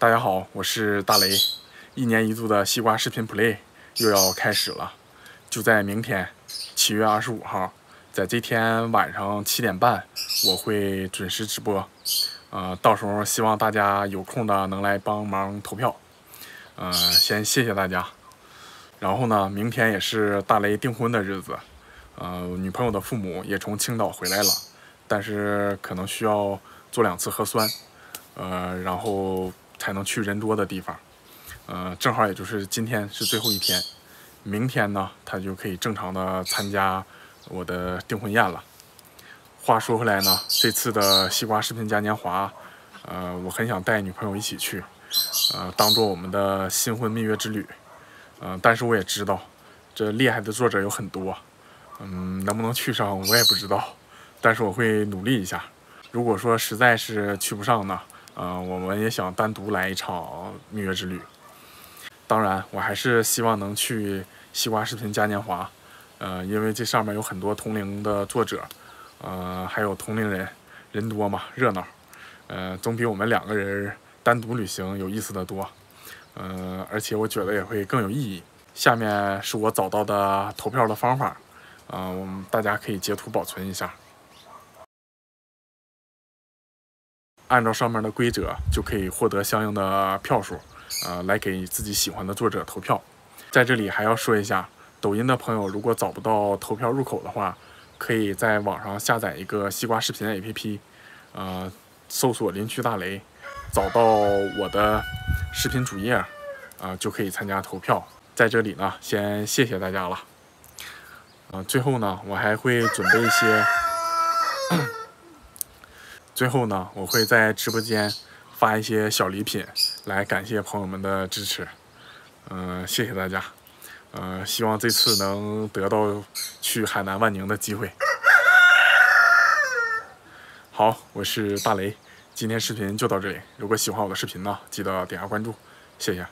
大家好，我是大雷。一年一度的西瓜视频 Play 又要开始了，就在明天，七月二十五号，在这天晚上七点半，我会准时直播。呃，到时候希望大家有空的能来帮忙投票。呃，先谢谢大家。然后呢，明天也是大雷订婚的日子。呃，女朋友的父母也从青岛回来了，但是可能需要做两次核酸，呃，然后才能去人多的地方。呃，正好也就是今天是最后一天，明天呢，他就可以正常的参加我的订婚宴了。话说回来呢，这次的西瓜视频嘉年华，呃，我很想带女朋友一起去，呃，当做我们的新婚蜜月之旅。嗯，但是我也知道，这厉害的作者有很多，嗯，能不能去上我也不知道，但是我会努力一下。如果说实在是去不上呢，呃，我们也想单独来一场蜜月之旅。当然，我还是希望能去西瓜视频嘉年华，呃，因为这上面有很多同龄的作者，呃，还有同龄人，人多嘛，热闹，呃，总比我们两个人单独旅行有意思的多。嗯，而且我觉得也会更有意义。下面是我找到的投票的方法，嗯，我们大家可以截图保存一下。按照上面的规则，就可以获得相应的票数，呃，来给自己喜欢的作者投票。在这里还要说一下，抖音的朋友如果找不到投票入口的话，可以在网上下载一个西瓜视频 APP，呃，搜索“林区大雷”，找到我的。视频主页，啊，就可以参加投票。在这里呢，先谢谢大家了。嗯，最后呢，我还会准备一些。最后呢，我会在直播间发一些小礼品，来感谢朋友们的支持。嗯，谢谢大家。嗯，希望这次能得到去海南万宁的机会。好，我是大雷。今天视频就到这里，如果喜欢我的视频呢，记得点下关注，谢谢。